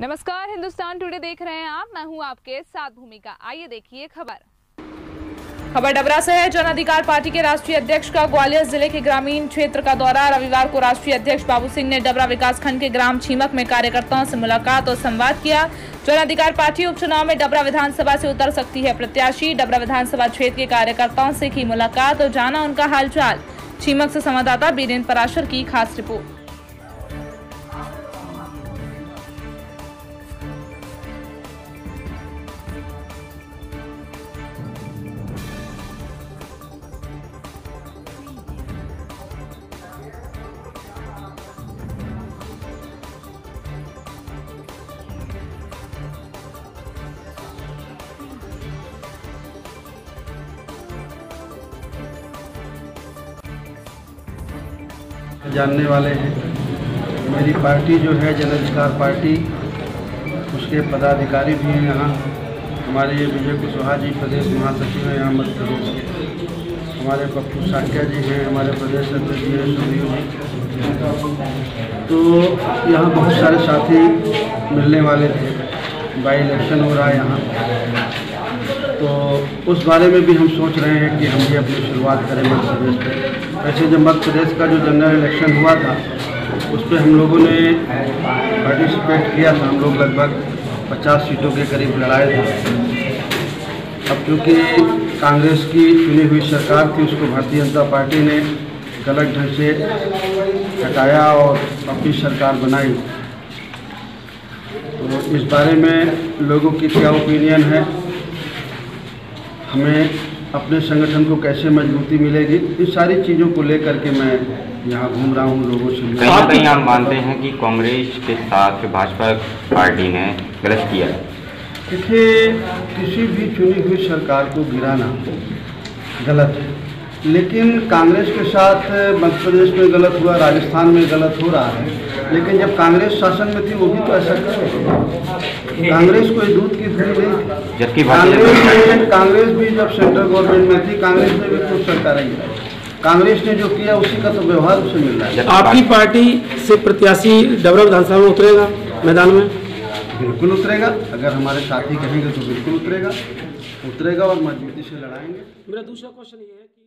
नमस्कार, हिंदुस्तान टुडे देख रहे हैं आप। मैं हूँ आपके साथ भूमिका। आइए देखिए खबर। खबर डबरा से है। जन अधिकार पार्टी के राष्ट्रीय अध्यक्ष का ग्वालियर ज़िले के ग्रामीण क्षेत्र का दौरा। रविवार को राष्ट्रीय अध्यक्ष बाबू सिंह ने डबरा विकास खंड के ग्राम छीमक में कार्यकर्ताओं से मुलाकात और संवाद किया। जन अधिकार पार्टी उपचुनाव में डबरा विधानसभा से उतर सकती है प्रत्याशी। डबरा विधानसभा क्षेत्र के कार्यकर्ताओं से की मुलाकात और जाना उनका हालचाल। छीमक से संवाददाता बीरेन्द्र पराशर की खास रिपोर्ट। जानने वाले हैं। मेरी पार्टी जो है, जन अधिकार पार्टी, उसके पदाधिकारी भी हैं यहाँ। हमारे ये विजय कुशवाहा जी, प्रदेश महासचिव हैं यहाँ मध्य प्रदेश के। हमारे पप्पू साक्या जी हैं, हमारे प्रदेश अध्यक्ष जी हैं सुधीर जी। तो यहाँ बहुत सारे साथी मिलने वाले थे। बाई इलेक्शन हो रहा है यहाँ। तो उस बारे में भी हम सोच रहे हैं कि हम भी अपनी शुरुआत करें मध्य प्रदेश में वैसे जब मध्य प्रदेश का जो जनरल इलेक्शन हुआ था, उस पर हम लोगों ने पार्टिसिपेट किया था। हम लोग लगभग 50 सीटों के करीब लड़ाए थे। अब क्योंकि कांग्रेस की चुनी हुई सरकार थी, उसको भारतीय जनता पार्टी ने गलत ढंग से हटाया और अपनी सरकार बनाई। तो इस बारे में लोगों की क्या ओपिनियन है? हमें अपने संगठन को कैसे मजबूती मिलेगी इन सारी चीज़ों को लेकर के मैं यहाँ घूम रहा हूँ लोगों से कहीं ना कहीं आप मानते हैं कि कांग्रेस के साथ भाजपा पार्टी ने गलत किया है। देखिए किसी भी चुनी हुई सरकार को गिराना गलत है लेकिन कांग्रेस के साथ मध्य प्रदेश में गलत हुआ राजस्थान में गलत हो रहा है। लेकिन जब कांग्रेस शासन में थी वो भी तो ऐसा कर कांग्रेस कोई दूध की धुरी नहीं जबकि कांग्रेस कांग्रेस भी जब सेंट्रल गवर्नमेंट में थी कांग्रेस में भी कुछ सरकार है। कांग्रेस ने जो किया उसी का तो व्यवहार उसे मिल रहा है। आपकी पार्टी से प्रत्याशी डबरा विधानसभा में उतरेगा मैदान में? बिल्कुल उतरेगा। अगर हमारे साथी कहेंगे तो बिल्कुल उतरेगा। उतरेगा और मजबूती से लड़ाएँगे। मेरा दूसरा क्वेश्चन ये है